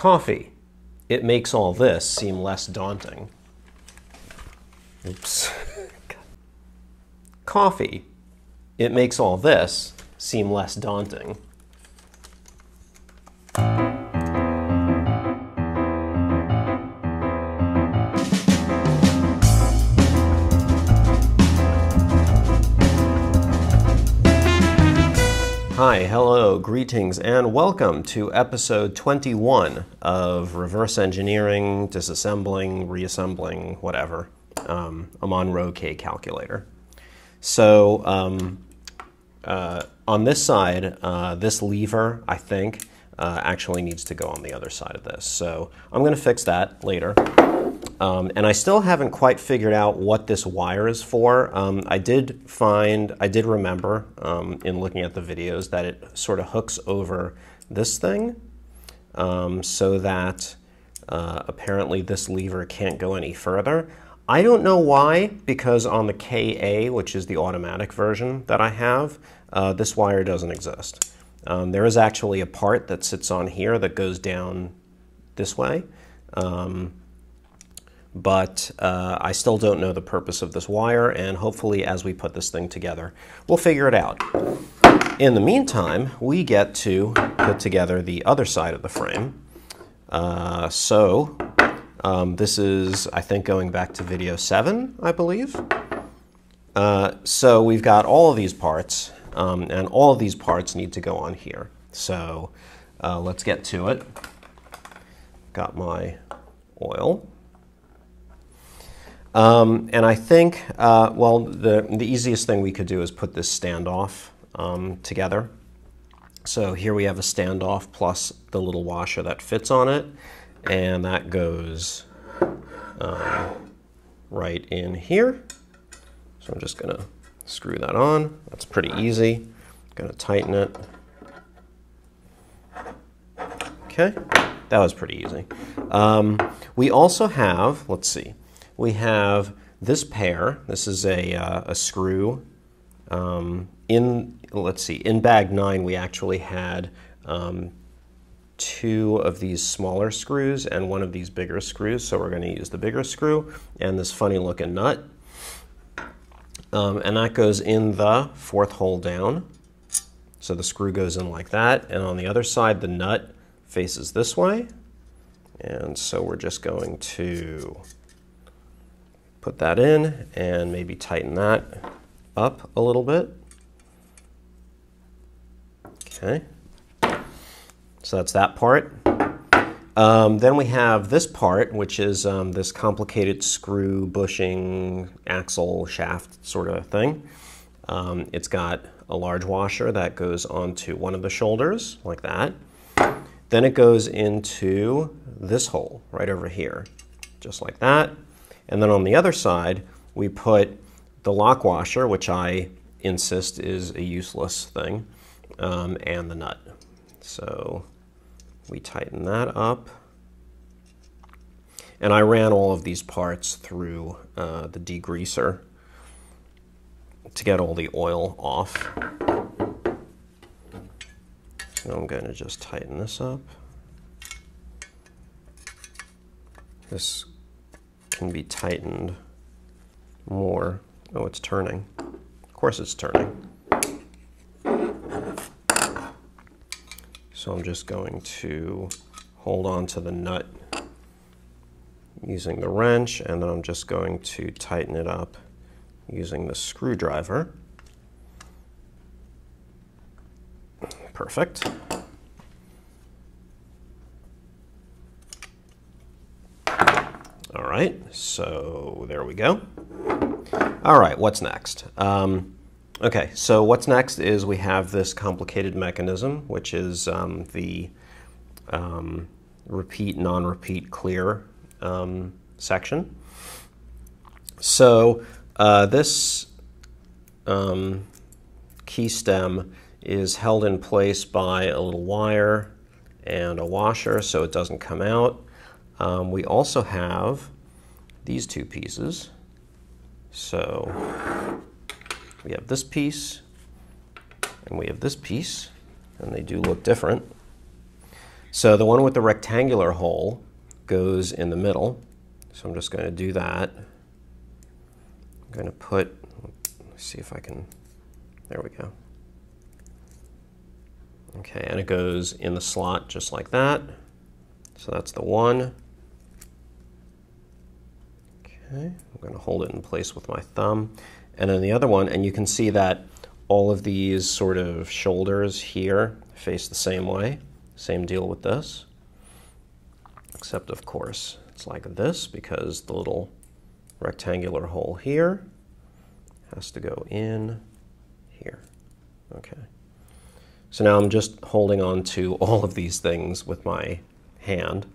Coffee. It makes all this seem less daunting. Oops. Coffee. It makes all this seem less daunting. Hi, hello, greetings, and welcome to episode 21 of Reverse Engineering, Disassembling, Reassembling, whatever, um, a Monroe K calculator. So, um, uh, on this side, uh, this lever, I think, uh, actually needs to go on the other side of this. So, I'm going to fix that later. Um, and I still haven't quite figured out what this wire is for. Um, I did find, I did remember um, in looking at the videos that it sort of hooks over this thing um, so that uh, apparently this lever can't go any further. I don't know why, because on the KA, which is the automatic version that I have, uh, this wire doesn't exist. Um, there is actually a part that sits on here that goes down this way. Um, but uh, I still don't know the purpose of this wire, and hopefully as we put this thing together, we'll figure it out. In the meantime, we get to put together the other side of the frame. Uh, so um, this is, I think, going back to video 7, I believe. Uh, so we've got all of these parts, um, and all of these parts need to go on here. So uh, let's get to it. Got my oil. Um, and I think, uh, well, the, the easiest thing we could do is put this standoff um, together. So here we have a standoff plus the little washer that fits on it, and that goes um, right in here. So I'm just going to screw that on. That's pretty easy. Going to tighten it. Okay, that was pretty easy. Um, we also have, let's see, we have this pair. This is a, uh, a screw. Um, in let's see, in bag nine we actually had um, two of these smaller screws and one of these bigger screws. So we're going to use the bigger screw and this funny looking nut. Um, and that goes in the fourth hole down. So the screw goes in like that. And on the other side, the nut faces this way. And so we're just going to put that in and maybe tighten that up a little bit. Okay, so that's that part. Um, then we have this part, which is um, this complicated screw bushing axle shaft sort of thing. Um, it's got a large washer that goes onto one of the shoulders, like that. Then it goes into this hole right over here, just like that. And then on the other side, we put the lock washer, which I insist is a useless thing, um, and the nut. So we tighten that up. And I ran all of these parts through uh, the degreaser to get all the oil off. So I'm going to just tighten this up. This can be tightened more. Oh, it's turning. Of course it's turning. So I'm just going to hold on to the nut using the wrench and then I'm just going to tighten it up using the screwdriver. Perfect. All right, so there we go. All right, what's next? Um, okay, so what's next is we have this complicated mechanism, which is um, the um, repeat, non-repeat, clear um, section. So uh, this um, key stem is held in place by a little wire and a washer so it doesn't come out. Um, we also have these two pieces. So we have this piece and we have this piece, and they do look different. So the one with the rectangular hole goes in the middle. So I'm just going to do that. I'm going to put, let's see if I can, there we go. Okay, and it goes in the slot just like that. So that's the one. Okay, I'm going to hold it in place with my thumb. And then the other one, and you can see that all of these sort of shoulders here face the same way. Same deal with this. Except, of course, it's like this because the little rectangular hole here has to go in here. Okay. So now I'm just holding on to all of these things with my hand.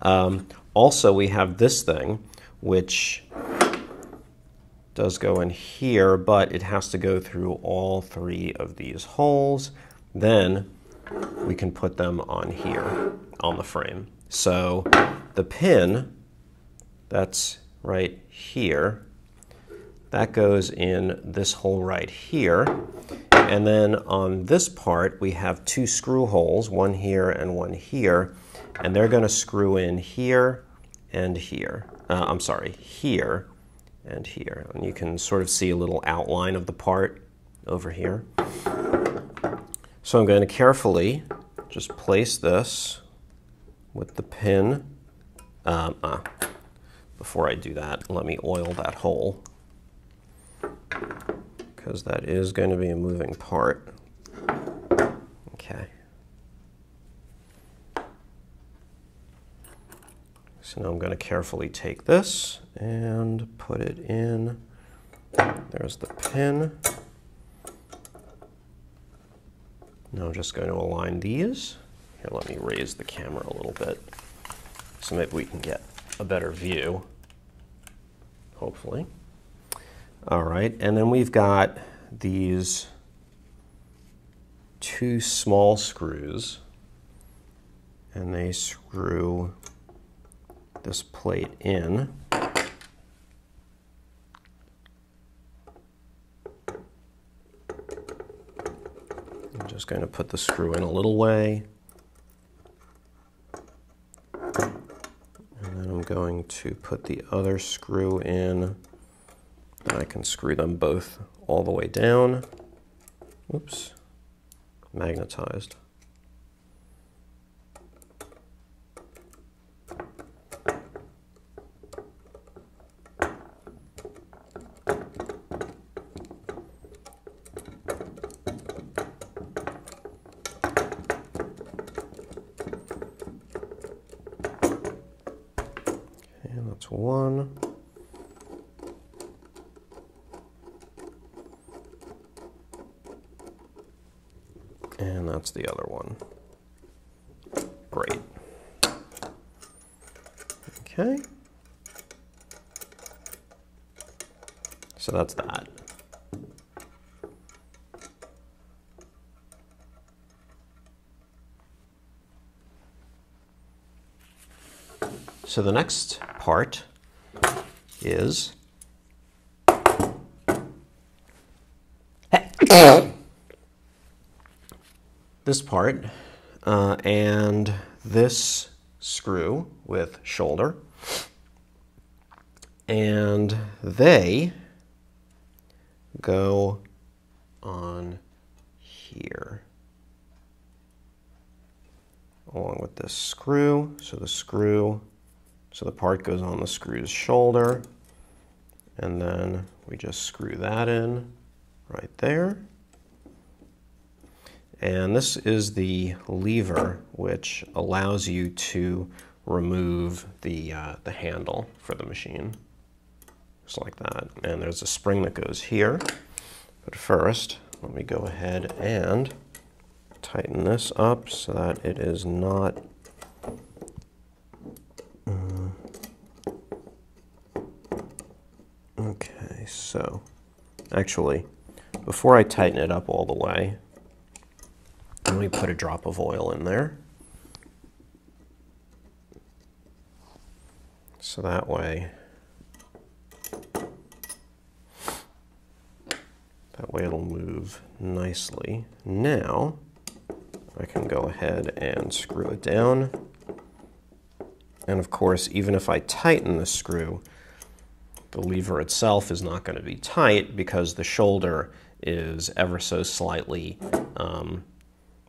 Um, also, we have this thing, which does go in here, but it has to go through all three of these holes. Then we can put them on here on the frame. So the pin that's right here, that goes in this hole right here. And then on this part, we have two screw holes, one here and one here, and they're going to screw in here and here. Uh, I'm sorry, here and here. And you can sort of see a little outline of the part over here. So I'm going to carefully just place this with the pin. Um, uh, before I do that, let me oil that hole because that is going to be a moving part. Okay. So now I'm going to carefully take this and put it in. There's the pin. Now I'm just going to align these. Here, let me raise the camera a little bit so maybe we can get a better view, hopefully. All right, and then we've got these two small screws, and they screw this plate in. I'm just going to put the screw in a little way. And then I'm going to put the other screw in I can screw them both all the way down. Oops, magnetized. Okay, that's one. The other one. Great. Okay. So that's that. So the next part is this part uh, and this screw with shoulder. And they go on here along with this screw. So the screw, so the part goes on the screw's shoulder and then we just screw that in right there. And this is the lever which allows you to remove the, uh, the handle for the machine. Just like that. And there's a spring that goes here. But first, let me go ahead and tighten this up so that it is not uh, okay so actually before I tighten it up all the way let me put a drop of oil in there. So that way, that way it'll move nicely. Now, I can go ahead and screw it down. And of course, even if I tighten the screw, the lever itself is not going to be tight because the shoulder is ever so slightly um,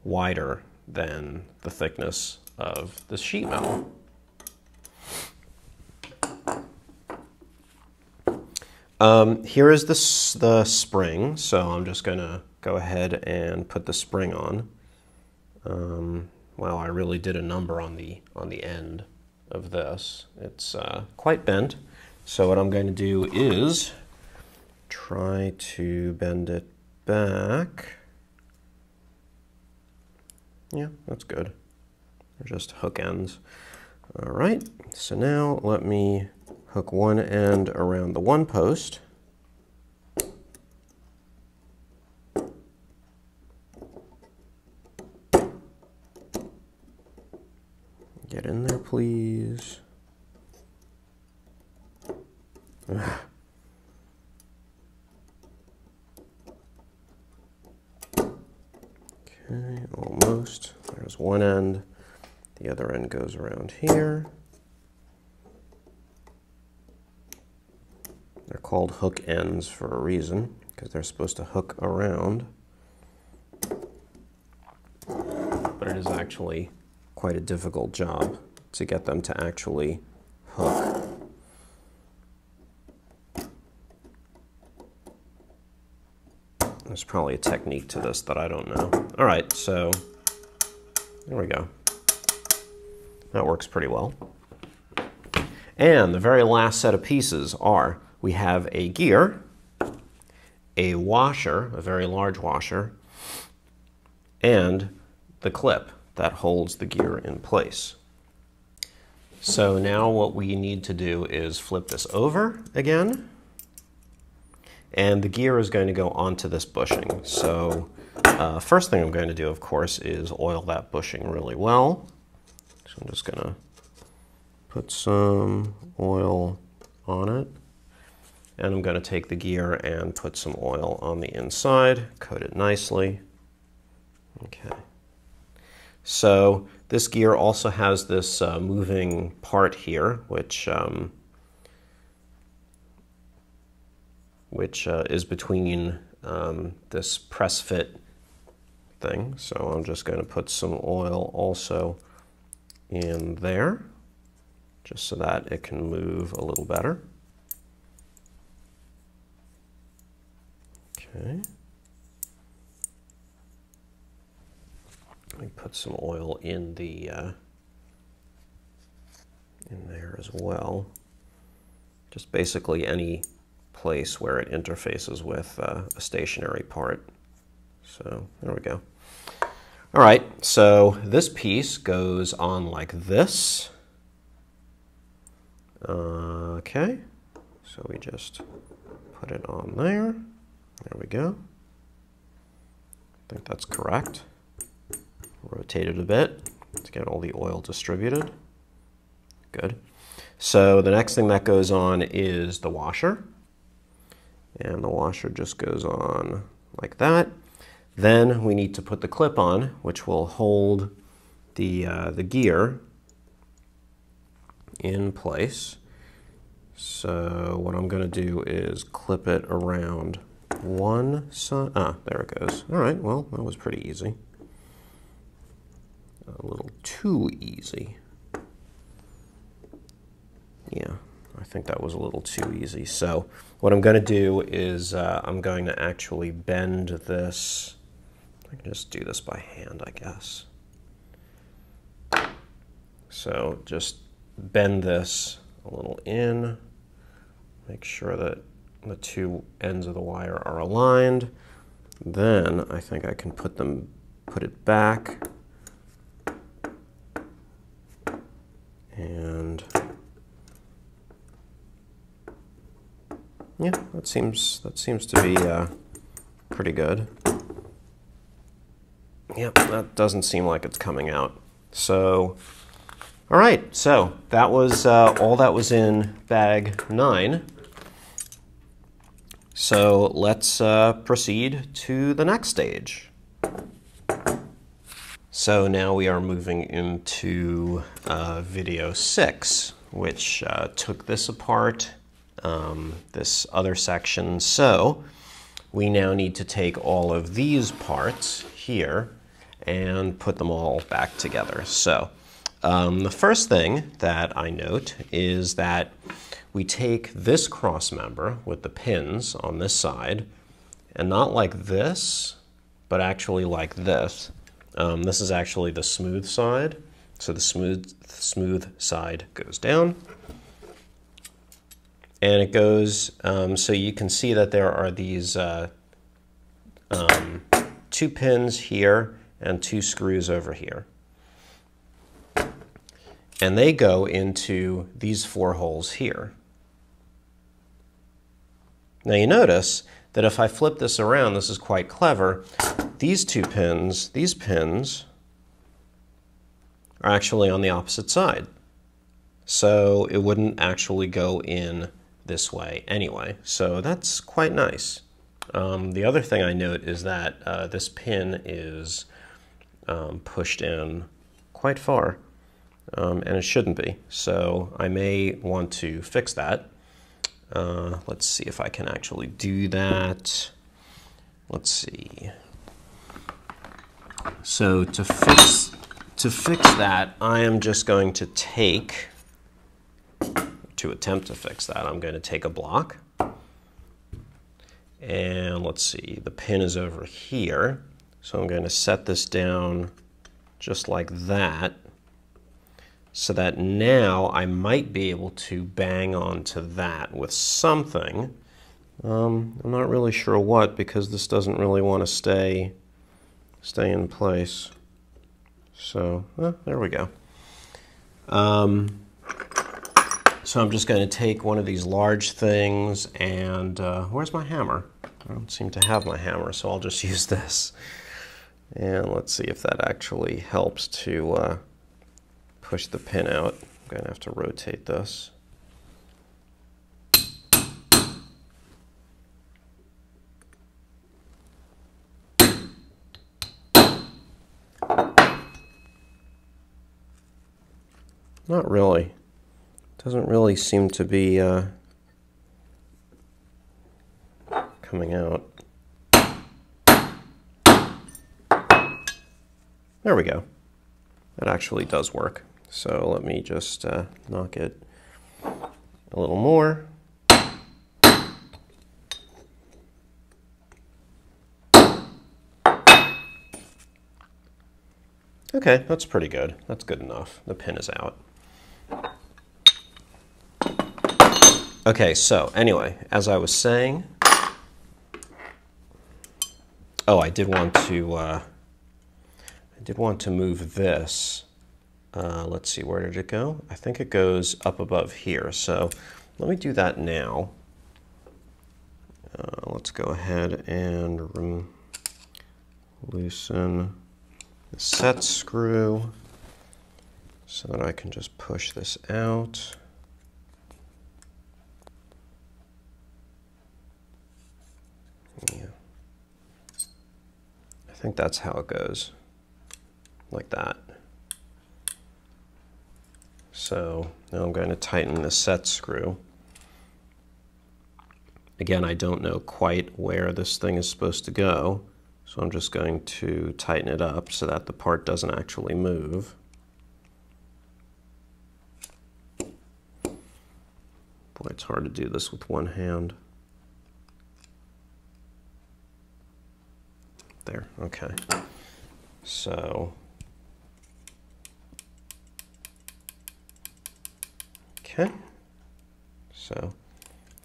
wider than the thickness of the sheet metal. Um, here is the, the spring, so I'm just going to go ahead and put the spring on. Um, well, I really did a number on the, on the end of this. It's uh, quite bent, so what I'm going to do is try to bend it back. Yeah, that's good. They're just hook ends. All right, so now let me hook one end around the one post. Get in there, please. Okay, almost. There's one end. The other end goes around here. They're called hook ends for a reason, because they're supposed to hook around. But it is actually quite a difficult job to get them to actually hook. There's probably a technique to this that I don't know. All right, so there we go. That works pretty well. And the very last set of pieces are we have a gear, a washer, a very large washer, and the clip that holds the gear in place. So now what we need to do is flip this over again and the gear is going to go onto this bushing. So uh, first thing I'm going to do, of course, is oil that bushing really well. I'm just going to put some oil on it. And I'm going to take the gear and put some oil on the inside, coat it nicely. Okay. So this gear also has this uh, moving part here, which um, which uh, is between um, this press fit thing. So I'm just going to put some oil also in there just so that it can move a little better. Okay. Let me put some oil in the uh, in there as well. Just basically any place where it interfaces with uh, a stationary part. So there we go. All right, so this piece goes on like this. Okay, so we just put it on there. There we go. I think that's correct. Rotate it a bit to get all the oil distributed. Good. So the next thing that goes on is the washer and the washer just goes on like that. Then we need to put the clip on, which will hold the, uh, the gear in place. So what I'm going to do is clip it around one side. Ah, there it goes. All right, well, that was pretty easy. A little too easy. Yeah. I think that was a little too easy. So what I'm going to do is uh, I'm going to actually bend this. I can just do this by hand, I guess. So just bend this a little in. Make sure that the two ends of the wire are aligned. Then I think I can put them, put it back. And Yeah, that seems that seems to be uh, pretty good. Yep, that doesn't seem like it's coming out. So, all right, so that was uh, all that was in bag nine. So let's uh, proceed to the next stage. So now we are moving into uh, video six, which uh, took this apart, um, this other section. So we now need to take all of these parts here and put them all back together. So um, the first thing that I note is that we take this cross member with the pins on this side, and not like this, but actually like this. Um, this is actually the smooth side. So the smooth, smooth side goes down. And it goes, um, so you can see that there are these uh, um, two pins here and two screws over here. And they go into these four holes here. Now you notice that if I flip this around, this is quite clever, these two pins, these pins, are actually on the opposite side. So it wouldn't actually go in this way anyway. So that's quite nice. Um, the other thing I note is that uh, this pin is um, pushed in quite far, um, and it shouldn't be. So I may want to fix that. Uh, let's see if I can actually do that. Let's see. So to fix, to fix that, I am just going to take, to attempt to fix that, I'm going to take a block. And let's see, the pin is over here. So I'm going to set this down just like that so that now I might be able to bang onto that with something. Um, I'm not really sure what because this doesn't really want to stay stay in place. So eh, there we go. Um, so I'm just going to take one of these large things and uh, where's my hammer? I don't seem to have my hammer, so I'll just use this. And let's see if that actually helps to uh, push the pin out. I'm going to have to rotate this. Not really. Doesn't really seem to be uh, coming out. There we go. That actually does work. So let me just uh, knock it a little more. Okay, that's pretty good. That's good enough. The pin is out. Okay, so anyway, as I was saying, oh, I did want to, uh, did want to move this. Uh, let's see, where did it go? I think it goes up above here. So let me do that now. Uh, let's go ahead and loosen the set screw so that I can just push this out. Yeah. I think that's how it goes, like that. So now I'm going to tighten the set screw. Again, I don't know quite where this thing is supposed to go, so I'm just going to tighten it up so that the part doesn't actually move. Boy, it's hard to do this with one hand. there. Okay. So, okay. So,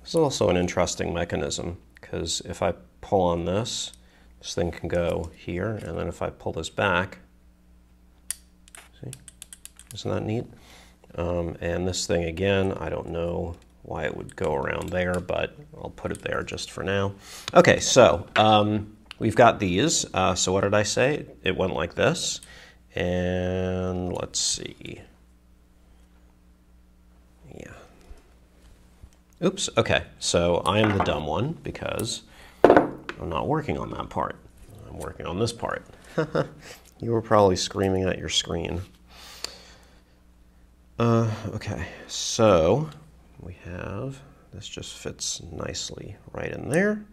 this is also an interesting mechanism because if I pull on this, this thing can go here, and then if I pull this back, see, isn't that neat? Um, and this thing again, I don't know why it would go around there, but I'll put it there just for now. Okay, so um, we've got these. Uh, so what did I say? It went like this. And let's see. Oops, okay. So I am the dumb one because I'm not working on that part. I'm working on this part. You were probably screaming at your screen. Uh, okay, so we have, this just fits nicely right in there.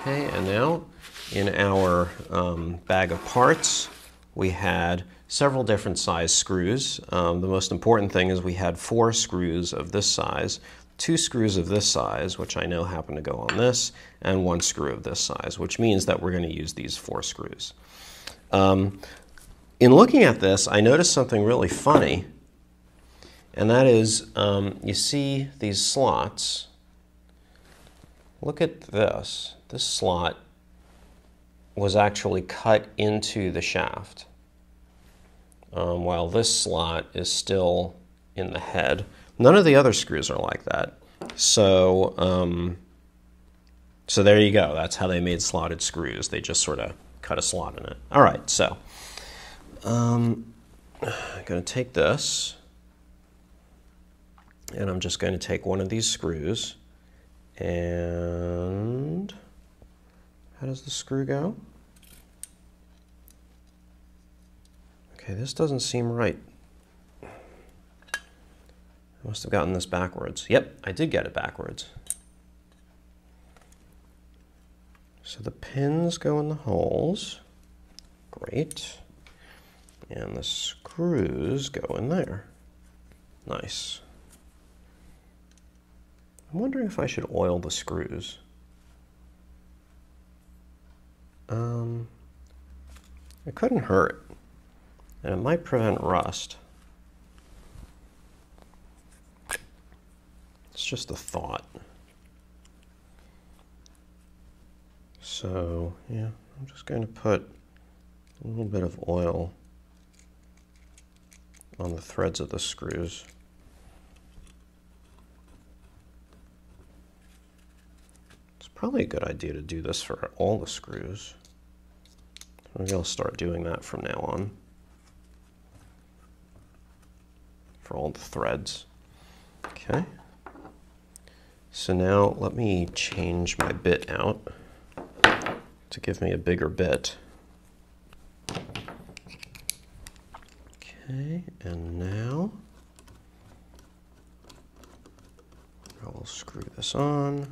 Okay, and now in our um, bag of parts, we had several different size screws. Um, the most important thing is we had four screws of this size, two screws of this size, which I know happen to go on this, and one screw of this size, which means that we're going to use these four screws. Um, in looking at this, I noticed something really funny, and that is um, you see these slots. Look at this. This slot was actually cut into the shaft, um, while this slot is still in the head. None of the other screws are like that. So, um, so there you go. That's how they made slotted screws. They just sort of cut a slot in it. All right, so um, I'm going to take this and I'm just going to take one of these screws and how does the screw go? Okay, this doesn't seem right. I must have gotten this backwards. Yep, I did get it backwards. So the pins go in the holes. Great. And the screws go in there. Nice. I'm wondering if I should oil the screws. Um, it couldn't hurt, and it might prevent rust. It's just a thought. So, yeah, I'm just going to put a little bit of oil on the threads of the screws. It's probably a good idea to do this for all the screws. Maybe I'll start doing that from now on. For all the threads. Okay. So now let me change my bit out to give me a bigger bit. Okay, and now I will screw this on.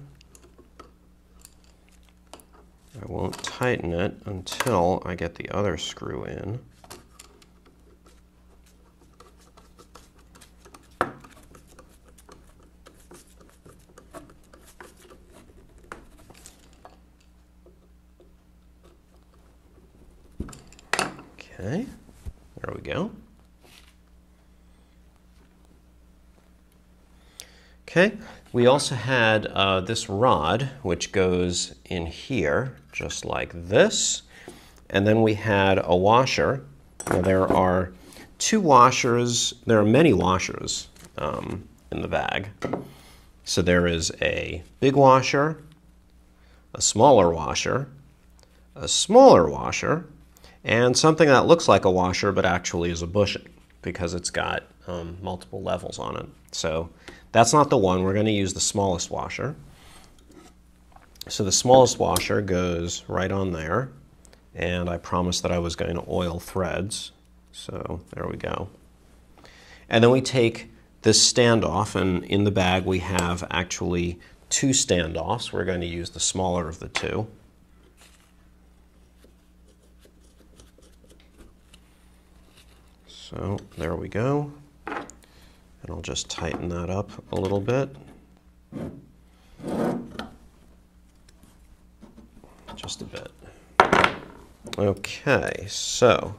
I won't tighten it until I get the other screw in. Okay, there we go. Okay, we also had uh, this rod, which goes in here, just like this. And then we had a washer. Now there are two washers, there are many washers um, in the bag. So there is a big washer, a smaller washer, a smaller washer, and something that looks like a washer but actually is a bushing because it's got um, multiple levels on it. So that's not the one. We're going to use the smallest washer. So the smallest washer goes right on there. And I promised that I was going to oil threads. So there we go. And then we take this standoff, and in the bag we have actually two standoffs. We're going to use the smaller of the two. So there we go. And I'll just tighten that up a little bit. Just a bit. Okay, so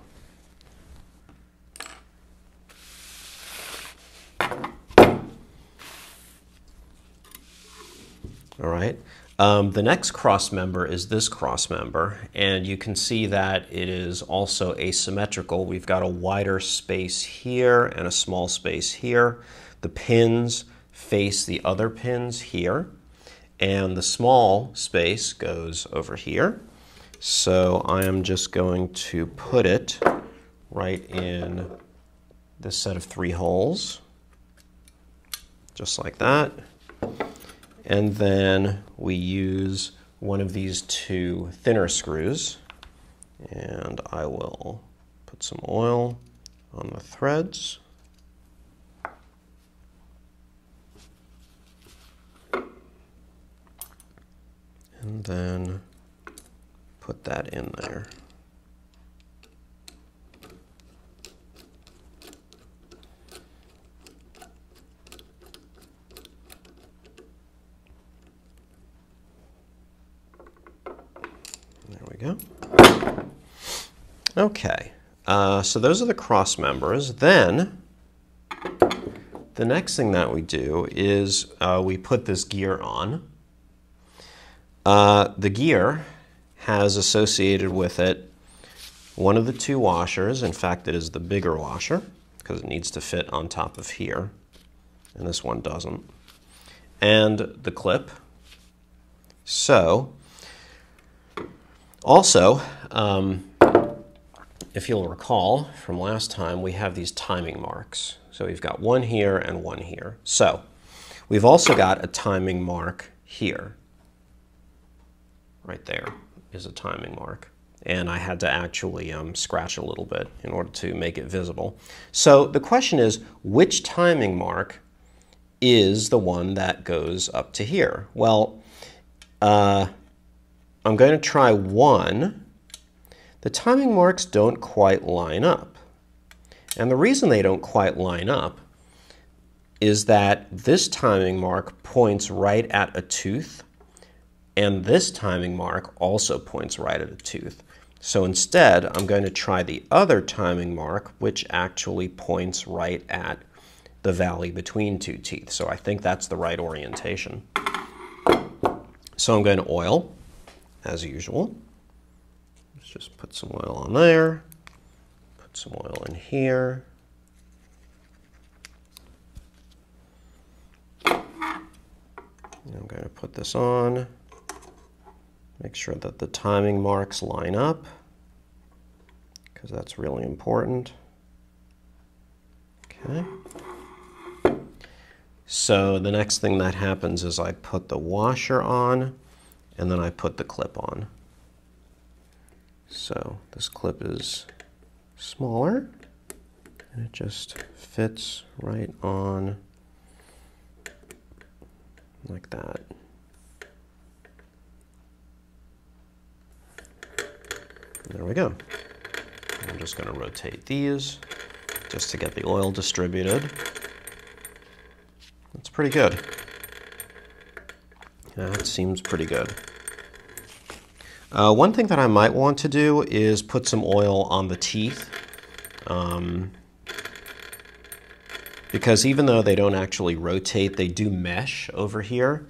All right. Um, the next cross member is this cross member, and you can see that it is also asymmetrical. We've got a wider space here and a small space here. The pins face the other pins here, and the small space goes over here. So I am just going to put it right in this set of three holes, just like that. And then we use one of these two thinner screws And I will put some oil on the threads. And then put that in there. There we go. Okay, uh, so those are the cross members. Then the next thing that we do is uh, we put this gear on. Uh, the gear has associated with it one of the two washers. In fact, it is the bigger washer because it needs to fit on top of here, and this one doesn't. And the clip. So, also, um, if you'll recall from last time, we have these timing marks. So we've got one here and one here. So we've also got a timing mark here. Right there is a timing mark. And I had to actually um, scratch a little bit in order to make it visible. So the question is, which timing mark is the one that goes up to here? Well, uh, I'm going to try one. The timing marks don't quite line up. And the reason they don't quite line up is that this timing mark points right at a tooth, and this timing mark also points right at a tooth. So instead, I'm going to try the other timing mark, which actually points right at the valley between two teeth. So I think that's the right orientation. So I'm going to oil, as usual. Let's just put some oil on there, put some oil in here. I'm going to put this on, make sure that the timing marks line up, because that's really important. Okay. So the next thing that happens is I put the washer on and then I put the clip on. So this clip is smaller and it just fits right on like that. There we go. I'm just going to rotate these just to get the oil distributed. That's pretty good. That seems pretty good. Uh, one thing that I might want to do is put some oil on the teeth. Um, because even though they don't actually rotate, they do mesh over here,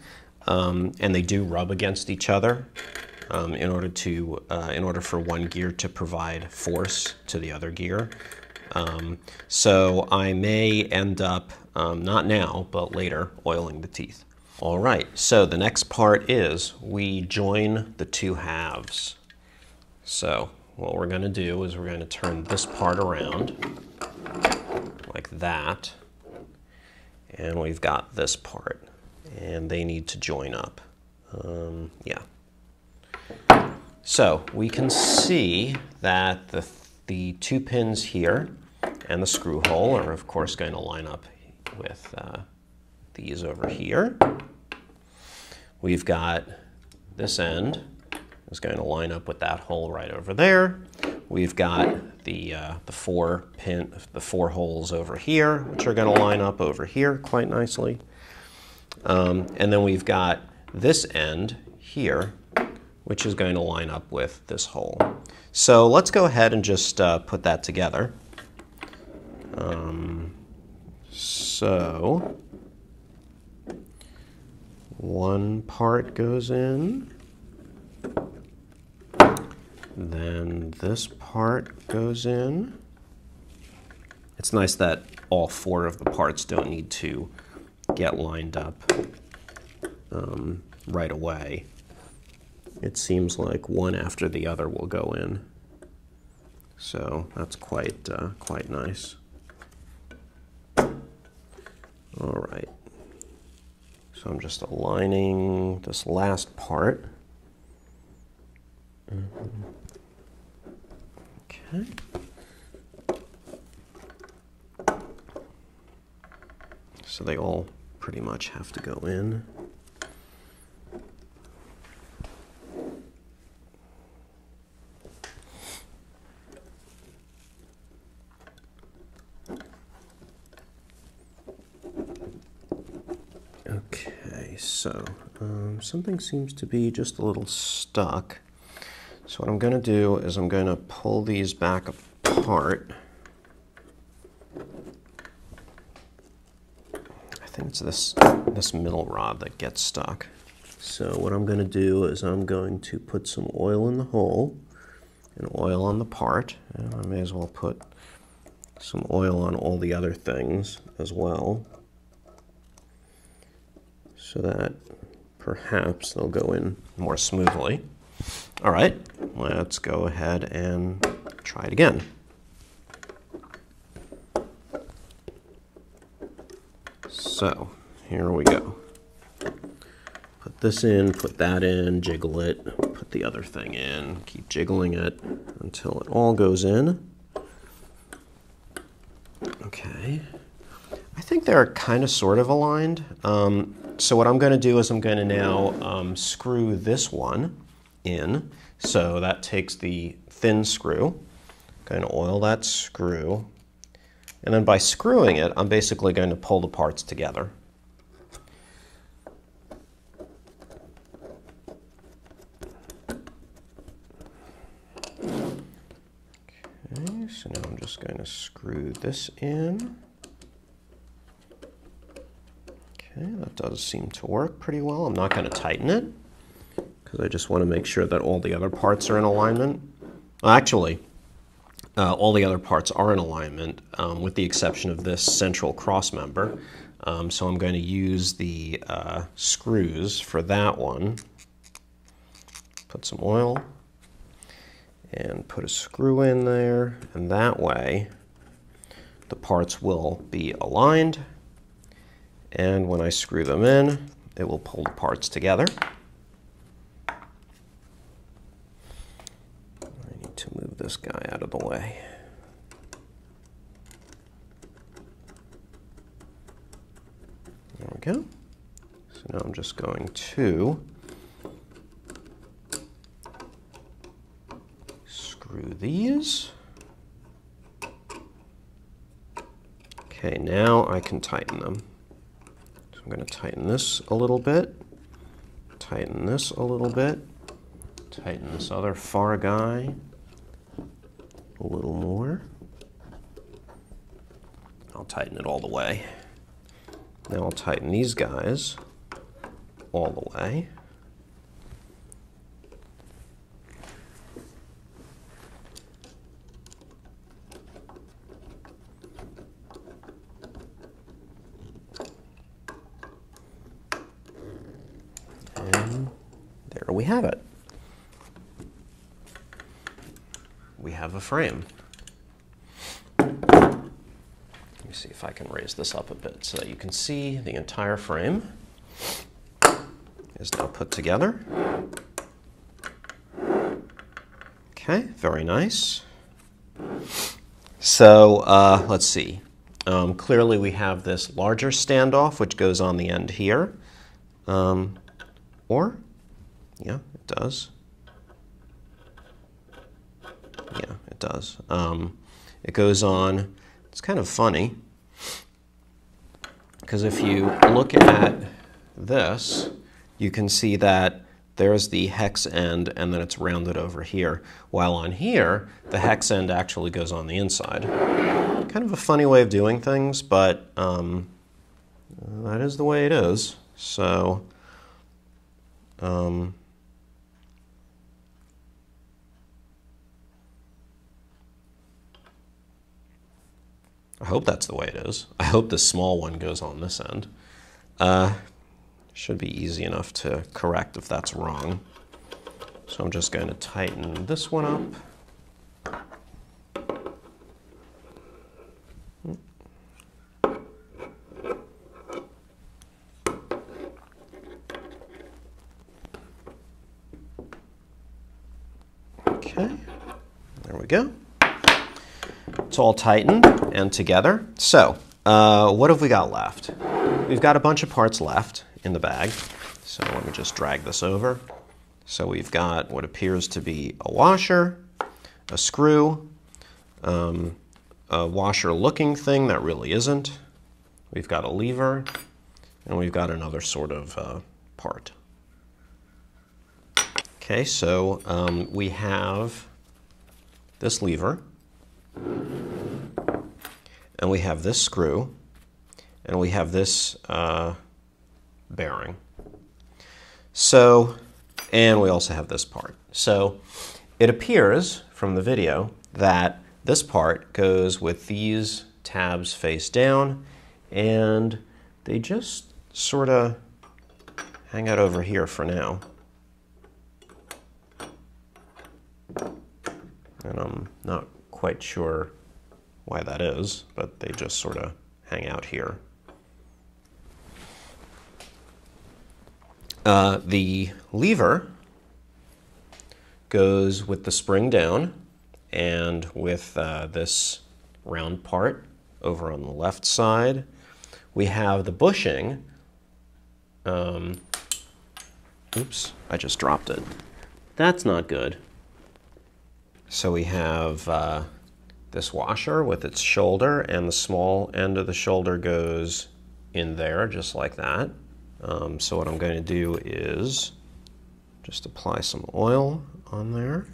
um, and they do rub against each other um, in order to uh, in order for one gear to provide force to the other gear. Um, so I may end up, um, not now, but later, oiling the teeth. All right, so the next part is we join the two halves. So what we're going to do is we're going to turn this part around like that. And we've got this part. And they need to join up. Um, yeah. So we can see that the, the two pins here and the screw hole are of course going to line up with uh, these over here. We've got this end is going to line up with that hole right over there. We've got the, uh, the four pin, the four holes over here, which are going to line up over here quite nicely. Um, and then we've got this end here, which is going to line up with this hole. So let's go ahead and just uh, put that together. Um, so one part goes in, then this part goes in. It's nice that all four of the parts don't need to get lined up um, right away. It seems like one after the other will go in. So that's quite, uh, quite nice. All right. So I'm just aligning this last part. Okay. So they all pretty much have to go in. Okay, so um, something seems to be just a little stuck. So what I'm going to do is I'm going to pull these back apart. I think it's this, this middle rod that gets stuck. So what I'm going to do is I'm going to put some oil in the hole and oil on the part. And I may as well put some oil on all the other things as well so that perhaps they'll go in more smoothly. All right, let's go ahead and try it again. So here we go. Put this in, put that in, jiggle it, put the other thing in, keep jiggling it until it all goes in. Okay. I think they're kind of sort of aligned. Um, so what I'm going to do is I'm going to now um, screw this one in. So that takes the thin screw. I'm going to oil that screw. And then by screwing it, I'm basically going to pull the parts together. Okay, so now I'm just going to screw this in. Okay, that does seem to work pretty well. I'm not going to tighten it because I just want to make sure that all the other parts are in alignment. Actually, uh, all the other parts are in alignment um, with the exception of this central cross member. Um, so I'm going to use the uh, screws for that one. Put some oil and put a screw in there and that way the parts will be aligned and when I screw them in, it will pull the parts together. I need to move this guy out of the way. There we go. So now I'm just going to screw these. Okay, now I can tighten them. I'm going to tighten this a little bit, tighten this a little bit, tighten this other far guy a little more. I'll tighten it all the way. Now I'll tighten these guys all the way. we have it. We have a frame. Let me see if I can raise this up a bit so that you can see the entire frame is now put together. Okay, very nice. So uh, let's see. Um, clearly we have this larger standoff which goes on the end here. Um, or yeah, it does. Yeah, it does. Um, it goes on. It's kind of funny because if you look at this, you can see that there's the hex end and then it's rounded over here. While on here, the hex end actually goes on the inside. Kind of a funny way of doing things, but um, that is the way it is. So, um, I hope that's the way it is. I hope the small one goes on this end. Uh, should be easy enough to correct if that's wrong. So I'm just going to tighten this one up. Okay, there we go. It's all tightened and together. So, uh, what have we got left? We've got a bunch of parts left in the bag. So let me just drag this over. So we've got what appears to be a washer, a screw, um, a washer looking thing that really isn't. We've got a lever, and we've got another sort of uh, part. Okay, so um, we have this lever, and we have this screw, and we have this uh, bearing. So, and we also have this part. So it appears from the video that this part goes with these tabs face down and they just sort of hang out over here for now. And I'm not quite sure why that is, but they just sort of hang out here. Uh, the lever goes with the spring down and with uh, this round part over on the left side. We have the bushing. Um, oops, I just dropped it. That's not good. So we have uh, this washer with its shoulder, and the small end of the shoulder goes in there, just like that. Um, so what I'm going to do is just apply some oil on there.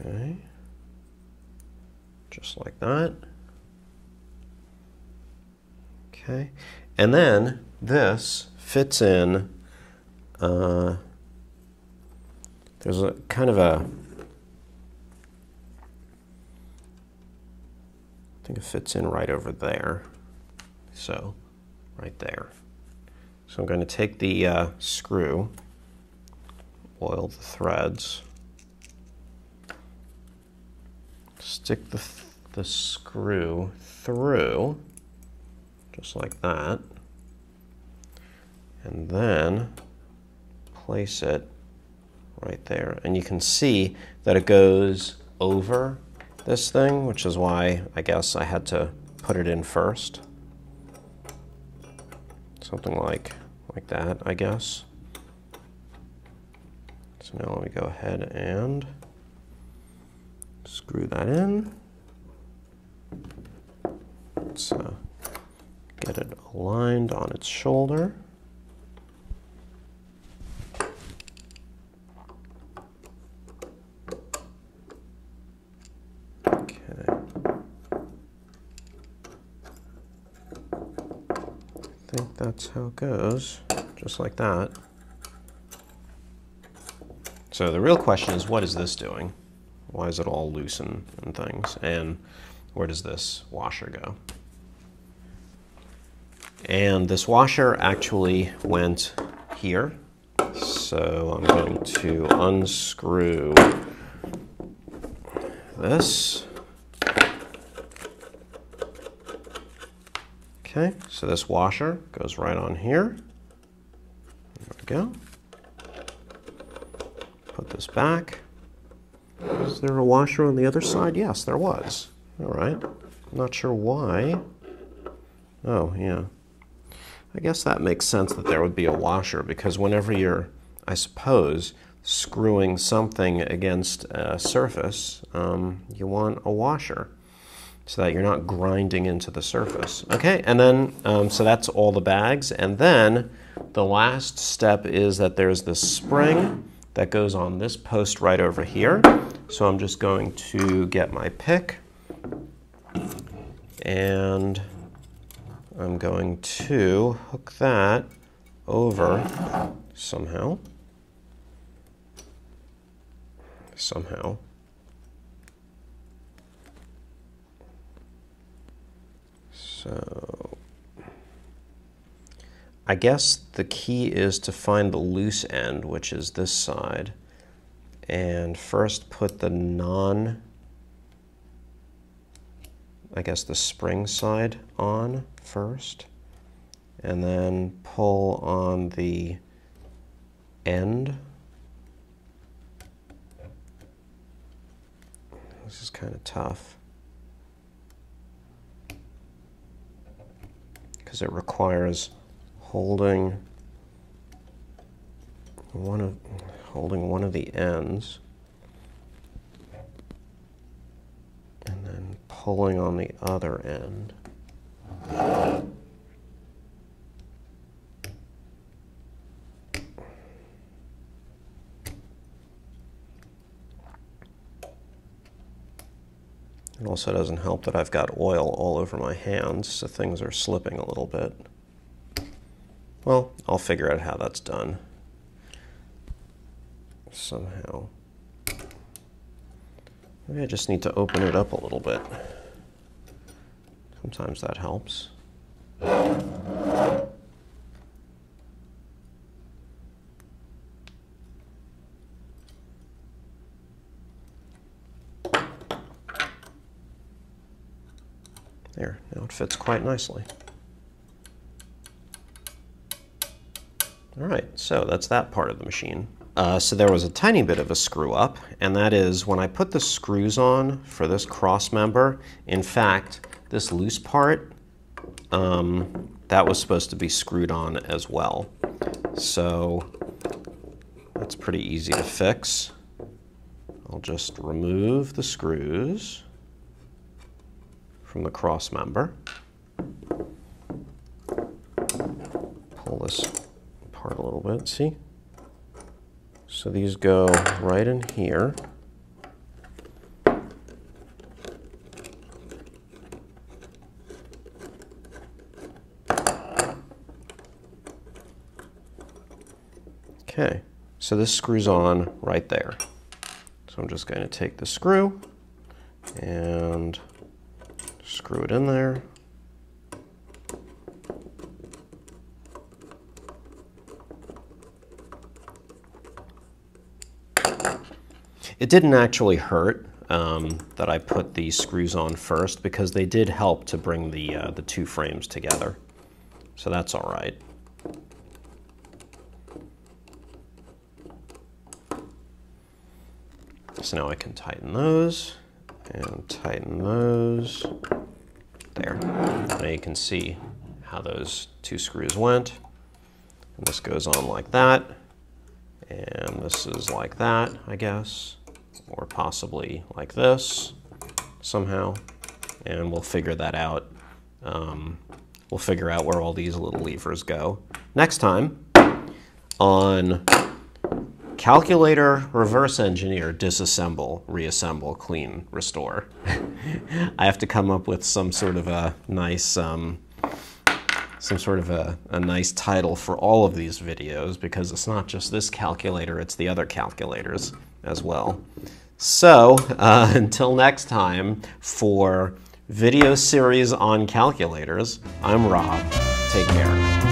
Okay, just like that. Okay, and then this fits in. Uh, there's a kind of a I think it fits in right over there. So, right there. So I'm going to take the uh, screw, oil the threads, stick the, the screw through, just like that, and then place it right there. And you can see that it goes over this thing, which is why I guess I had to put it in first something like like that, I guess. So now let me go ahead and screw that in. Let's uh, get it aligned on its shoulder. think that's how it goes, just like that. So the real question is, what is this doing? Why is it all loose and, and things? And where does this washer go? And this washer actually went here. So I'm going to unscrew this. Okay, so this washer goes right on here. There we go. Put this back. Is there a washer on the other side? Yes, there was. All right. Not sure why. Oh, yeah. I guess that makes sense that there would be a washer because whenever you're, I suppose, screwing something against a surface, um, you want a washer so that you're not grinding into the surface. Okay, and then, um, so that's all the bags. And then the last step is that there's this spring that goes on this post right over here. So I'm just going to get my pick and I'm going to hook that over somehow. Somehow. So I guess the key is to find the loose end, which is this side, and first put the non, I guess the spring side on first, and then pull on the end. This is kind of tough. Because it requires holding one of holding one of the ends and then pulling on the other end. It also doesn't help that I've got oil all over my hands, so things are slipping a little bit. Well, I'll figure out how that's done. Somehow. Maybe I just need to open it up a little bit. Sometimes that helps. There, now it fits quite nicely. All right, so that's that part of the machine. Uh, so there was a tiny bit of a screw up, and that is when I put the screws on for this cross member, in fact, this loose part, um, that was supposed to be screwed on as well. So that's pretty easy to fix. I'll just remove the screws from the cross member. Pull this apart a little bit, see? So these go right in here. Okay, so this screws on right there. So I'm just going to take the screw and Screw it in there. It didn't actually hurt um, that I put these screws on first because they did help to bring the, uh, the two frames together. So that's all right. So now I can tighten those and tighten those. There. Now you can see how those two screws went. And this goes on like that. And this is like that, I guess. Or possibly like this somehow. And we'll figure that out. Um, we'll figure out where all these little levers go. Next time on Calculator, reverse engineer, disassemble, reassemble, clean, restore. I have to come up with some sort of a nice, um, some sort of a, a nice title for all of these videos because it's not just this calculator, it's the other calculators as well. So uh, until next time for video series on calculators, I'm Rob. Take care.